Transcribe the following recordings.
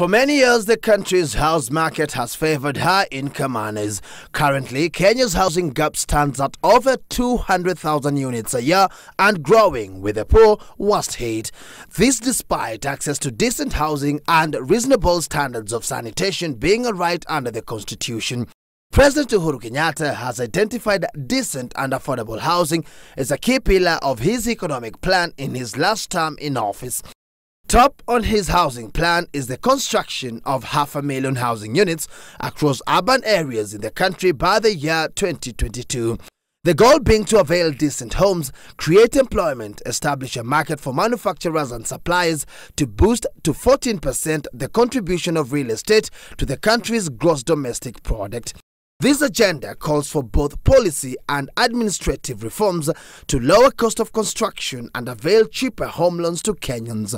For many years, the country's house market has favored high-income earners. Currently, Kenya's housing gap stands at over 200,000 units a year and growing, with the poor worst hit. This despite access to decent housing and reasonable standards of sanitation being a right under the constitution. President Uhuru Kenyatta has identified decent and affordable housing as a key pillar of his economic plan in his last term in office. Top on his housing plan is the construction of half a million housing units across urban areas in the country by the year 2022. The goal being to avail decent homes, create employment, establish a market for manufacturers and suppliers to boost to 14% the contribution of real estate to the country's gross domestic product. This agenda calls for both policy and administrative reforms to lower cost of construction and avail cheaper home loans to Kenyans.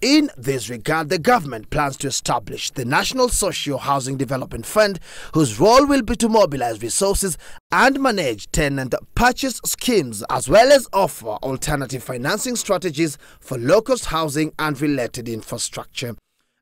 In this regard, the government plans to establish the National Social Housing Development Fund, whose role will be to mobilize resources and manage tenant purchase schemes, as well as offer alternative financing strategies for low-cost housing and related infrastructure.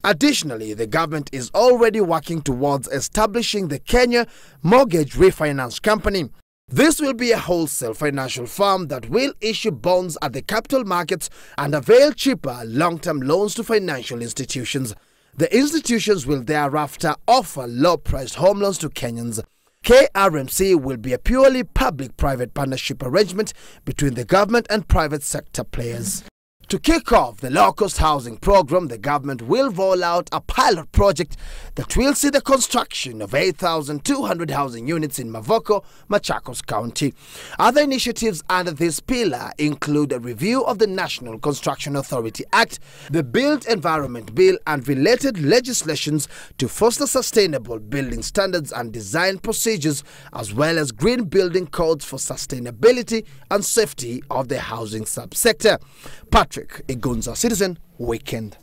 Additionally, the government is already working towards establishing the Kenya Mortgage Refinance Company, this will be a wholesale financial firm that will issue bonds at the capital markets and avail cheaper long-term loans to financial institutions. The institutions will thereafter offer low-priced home loans to Kenyans. KRMC will be a purely public-private partnership arrangement between the government and private sector players. To kick off the low-cost housing program, the government will roll out a pilot project that will see the construction of 8,200 housing units in Mavoko, Machakos County. Other initiatives under this pillar include a review of the National Construction Authority Act, the Built Environment Bill, and related legislations to foster sustainable building standards and design procedures, as well as green building codes for sustainability and safety of the housing subsector. Patrick Patrick Igunza, Citizen Weekend.